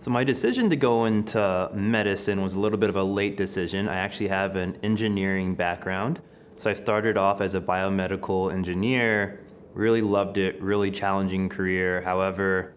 So my decision to go into medicine was a little bit of a late decision. I actually have an engineering background. So I started off as a biomedical engineer, really loved it, really challenging career. However,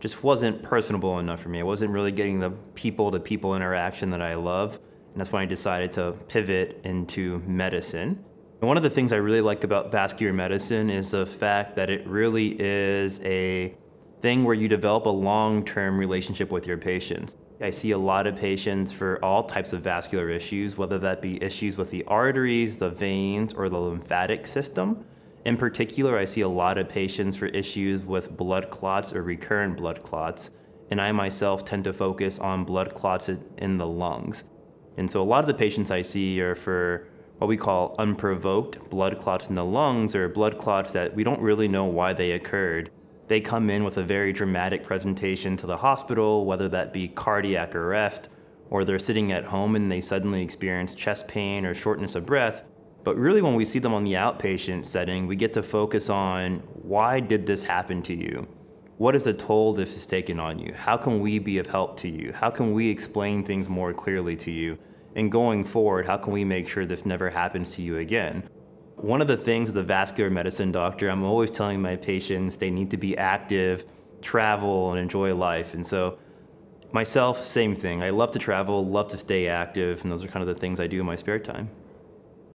just wasn't personable enough for me. I wasn't really getting the people to people interaction that I love. And that's when I decided to pivot into medicine. And one of the things I really like about vascular medicine is the fact that it really is a thing where you develop a long-term relationship with your patients. I see a lot of patients for all types of vascular issues, whether that be issues with the arteries, the veins, or the lymphatic system. In particular, I see a lot of patients for issues with blood clots or recurrent blood clots, and I myself tend to focus on blood clots in the lungs. And so a lot of the patients I see are for what we call unprovoked blood clots in the lungs or blood clots that we don't really know why they occurred they come in with a very dramatic presentation to the hospital, whether that be cardiac arrest, or they're sitting at home and they suddenly experience chest pain or shortness of breath. But really, when we see them on the outpatient setting, we get to focus on why did this happen to you? What is the toll this has taken on you? How can we be of help to you? How can we explain things more clearly to you? And going forward, how can we make sure this never happens to you again? One of the things as a vascular medicine doctor, I'm always telling my patients they need to be active, travel, and enjoy life. And so myself, same thing. I love to travel, love to stay active, and those are kind of the things I do in my spare time.